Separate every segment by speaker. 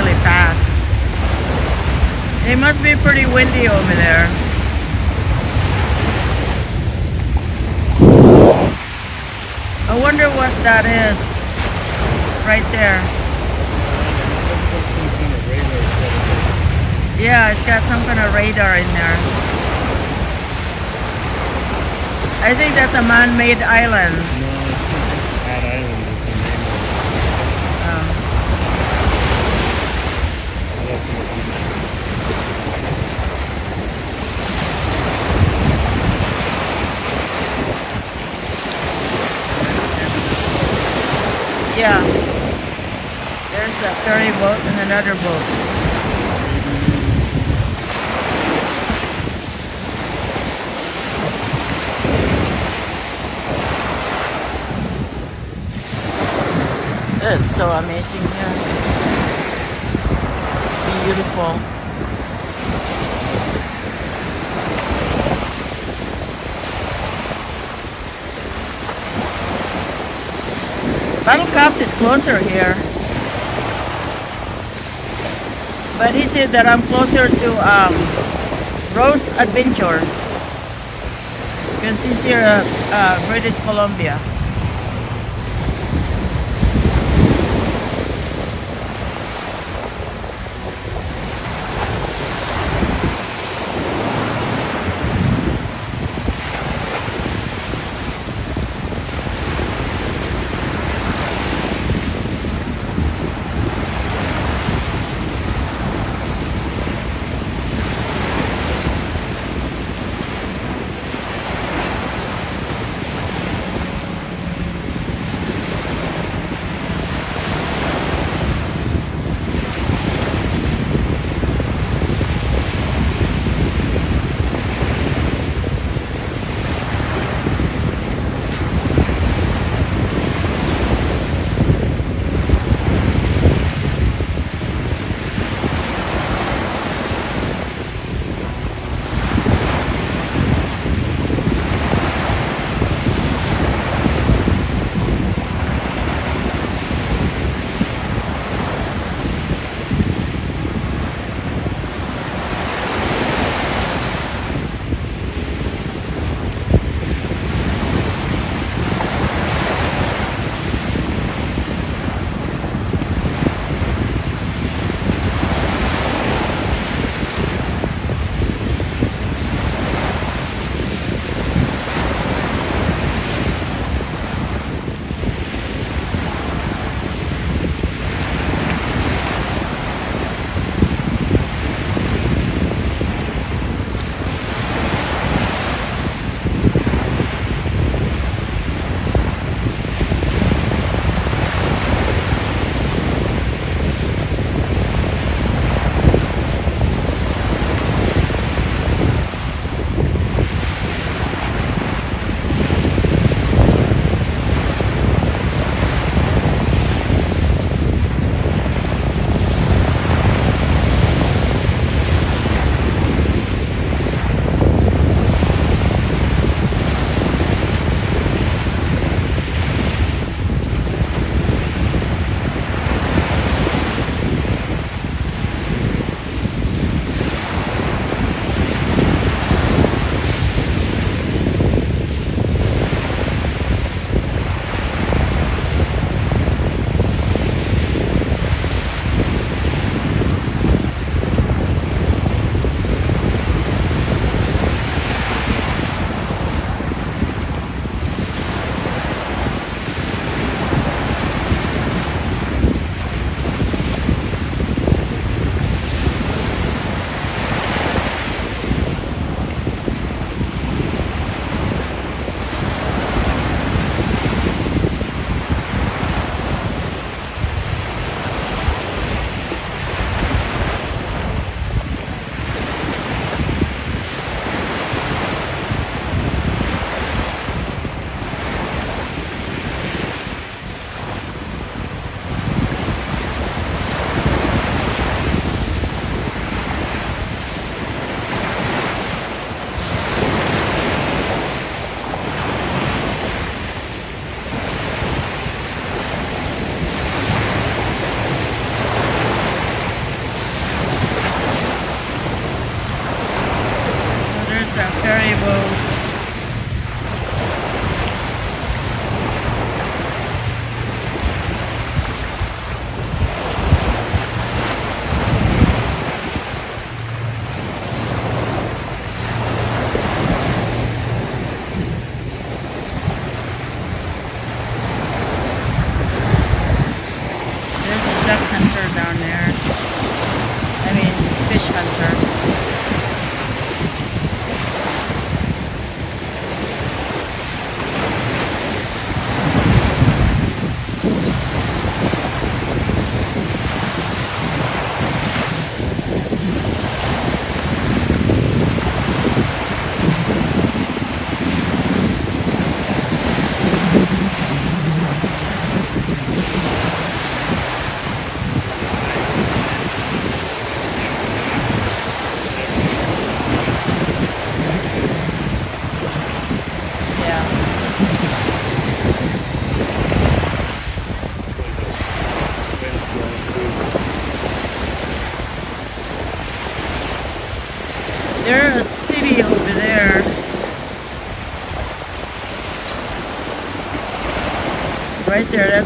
Speaker 1: really fast. It must be pretty windy over there. I wonder what that is right there. Yeah, it's got some kind of radar in there. I think that's a man-made island.
Speaker 2: Hat Island is the name of
Speaker 1: Um,
Speaker 2: it. I'll have to look into it.
Speaker 1: yeah. There's that ferry boat and another boat. It's so amazing here. Beautiful. Battlecraft is closer here. But he said that I'm closer to um, Rose Adventure. Because he's here at uh, British Columbia.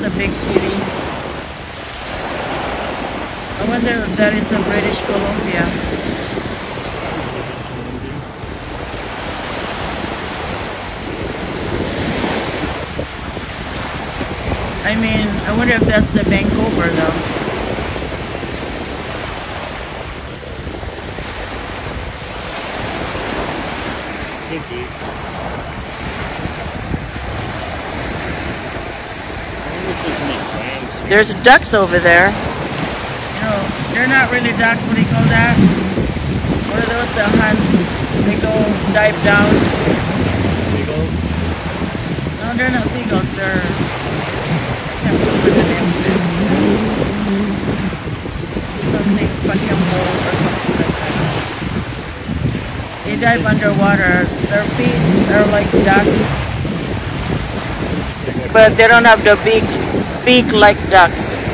Speaker 1: That's a big city. I wonder if that is the British Columbia. I mean, I wonder if that's the Vancouver though.
Speaker 2: Could be. I wonder if there's any clams here.
Speaker 1: There's ducks over there. You know, they're not really ducks. What do you call that? What are those that hunt? They go dive down.
Speaker 2: Seagulls?
Speaker 1: No, they're not seagulls. They're I can't remember the name of it. Something pakyambo or something like that. They dive underwater. Their feet are like ducks, but they don't have the big beak like ducks.